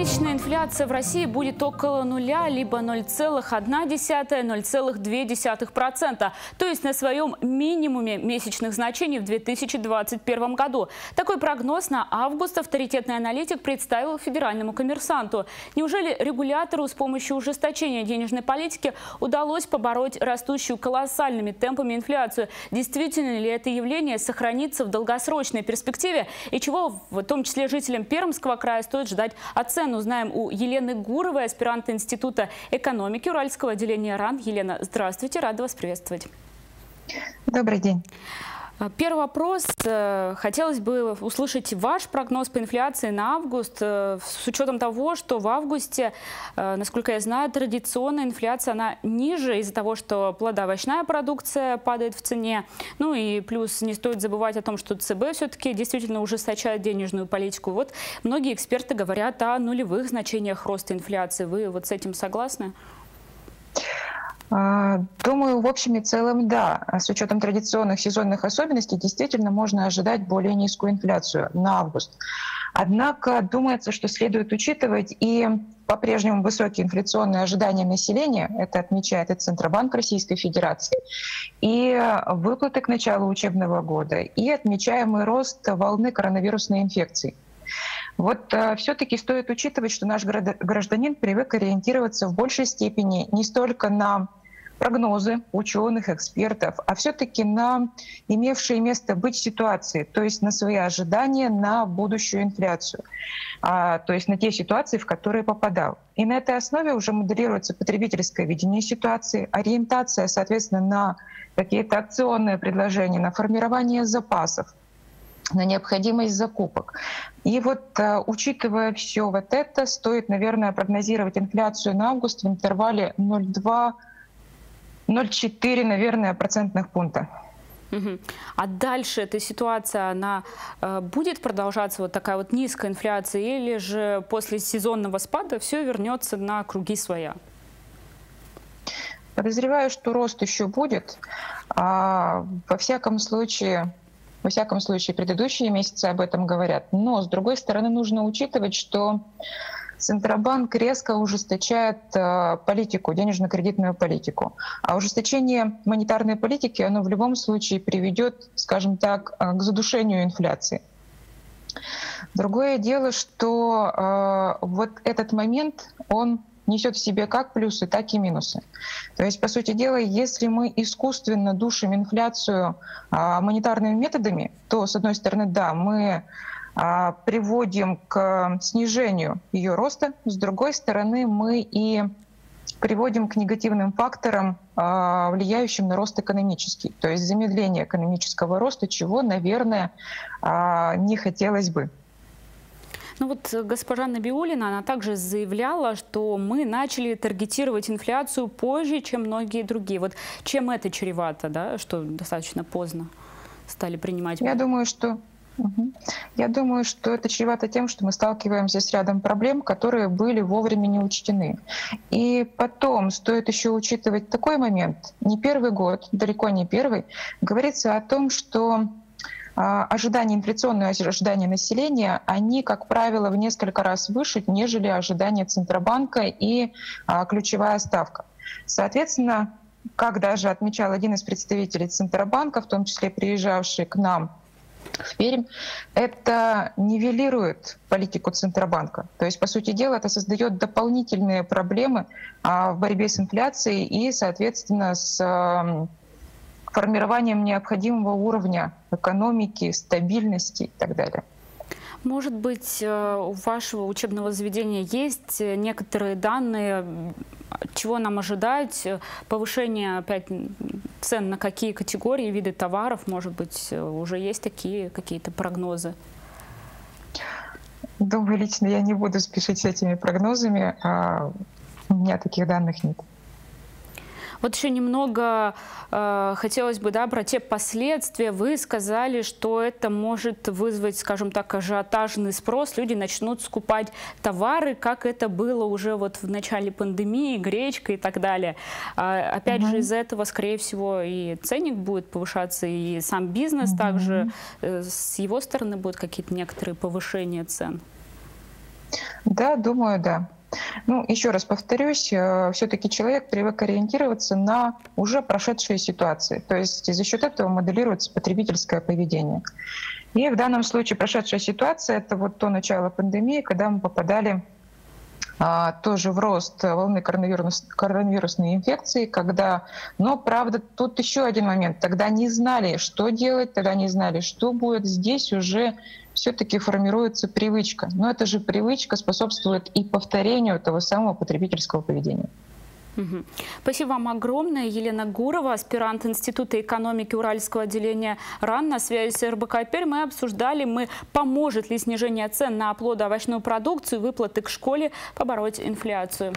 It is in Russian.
Месячная инфляция в России будет около нуля, либо 0,1-0,2%, то есть на своем минимуме месячных значений в 2021 году. Такой прогноз на август авторитетный аналитик представил федеральному коммерсанту. Неужели регулятору с помощью ужесточения денежной политики удалось побороть растущую колоссальными темпами инфляцию? Действительно ли это явление сохранится в долгосрочной перспективе? И чего в том числе жителям Пермского края стоит ждать от цен узнаем у Елены Гуровой, аспиранта Института экономики Уральского отделения РАН. Елена, здравствуйте, рада вас приветствовать. Добрый день. А, первый вопрос. Э, хотелось бы услышать ваш прогноз по инфляции на август, э, с учетом того, что в августе, э, насколько я знаю, традиционная инфляция, она ниже из-за того, что плодоовощная продукция падает в цене. Ну и плюс не стоит забывать о том, что ЦБ все-таки действительно ужесточает денежную политику. Вот многие эксперты говорят о нулевых значениях роста инфляции. Вы вот с этим согласны? А, думаю, в общем и целом, да. С учетом традиционных сезонных особенностей действительно можно ожидать более низкую инфляцию на август. Однако думается, что следует учитывать и по-прежнему высокие инфляционные ожидания населения, это отмечает и Центробанк Российской Федерации, и выплаты к началу учебного года, и отмечаемый рост волны коронавирусной инфекции. Вот э, все-таки стоит учитывать, что наш гражданин привык ориентироваться в большей степени не столько на прогнозы ученых, экспертов, а все-таки на имевшие место быть ситуации, то есть на свои ожидания на будущую инфляцию, а, то есть на те ситуации, в которые попадал. И на этой основе уже моделируется потребительское видение ситуации, ориентация, соответственно, на какие-то акционные предложения, на формирование запасов, на необходимость закупок. И вот э, учитывая все вот это, стоит, наверное, прогнозировать инфляцию на август в интервале 0,2 0,4, наверное, процентных пункта. Угу. А дальше эта ситуация, она э, будет продолжаться, вот такая вот низкая инфляция, или же после сезонного спада все вернется на круги своя? Подозреваю, что рост еще будет. А, во всяком случае, во всяком случае, предыдущие месяцы об этом говорят. Но, с другой стороны, нужно учитывать, что Центробанк резко ужесточает э, политику, денежно-кредитную политику. А ужесточение монетарной политики, оно в любом случае приведет, скажем так, э, к задушению инфляции. Другое дело, что э, вот этот момент, он несет в себе как плюсы, так и минусы. То есть, по сути дела, если мы искусственно душим инфляцию э, монетарными методами, то, с одной стороны, да, мы а, приводим к снижению ее роста. С другой стороны, мы и приводим к негативным факторам, а, влияющим на рост экономический, то есть замедление экономического роста, чего, наверное, а, не хотелось бы. Ну вот госпожа Набиулина, она также заявляла, что мы начали таргетировать инфляцию позже, чем многие другие. Вот чем это чревато, да, что достаточно поздно стали принимать? Я думаю, что я думаю, что это чревато тем, что мы сталкиваемся с рядом проблем, которые были вовремя не учтены. И потом стоит еще учитывать такой момент. Не первый год, далеко не первый, говорится о том, что а, ожидания, инфляционные ожидания населения, они, как правило, в несколько раз выше, нежели ожидания Центробанка и а, ключевая ставка. Соответственно, как даже отмечал один из представителей Центробанка, в том числе приезжавший к нам в Пермь, это нивелирует политику Центробанка. То есть, по сути дела, это создает дополнительные проблемы а, в борьбе с инфляцией и, соответственно, с формированием необходимого уровня экономики, стабильности и так далее. Может быть, э, у вашего учебного заведения есть некоторые данные, чего нам ожидать? Повышение опять цен на какие категории, виды товаров, может быть, уже есть такие какие-то прогнозы? Думаю, лично я не буду спешить с этими прогнозами. А у меня таких данных нет. Вот еще немного э, хотелось бы, да, про те последствия. Вы сказали, что это может вызвать, скажем так, ажиотажный спрос. Люди начнут скупать товары, как это было уже вот в начале пандемии, гречка и так далее. А, опять угу. же, из-за этого, скорее всего, и ценник будет повышаться, и сам бизнес угу. также э, с его стороны будут какие-то некоторые повышения цен. Да, думаю, да. Ну, еще раз повторюсь, э, все-таки человек привык ориентироваться на уже прошедшие ситуации. То есть за счет этого моделируется потребительское поведение. И в данном случае прошедшая ситуация — это вот то начало пандемии, когда мы попадали тоже в рост волны коронавирус, коронавирусной инфекции, когда, но правда тут еще один момент, тогда не знали, что делать, тогда не знали, что будет. Здесь уже все-таки формируется привычка. Но эта же привычка способствует и повторению того самого потребительского поведения. Угу. Спасибо вам огромное. Елена Гурова, аспирант Института экономики Уральского отделения РАН на связи с РБК Пермь. Мы обсуждали, мы, поможет ли снижение цен на плодоовощную продукцию, выплаты к школе побороть инфляцию.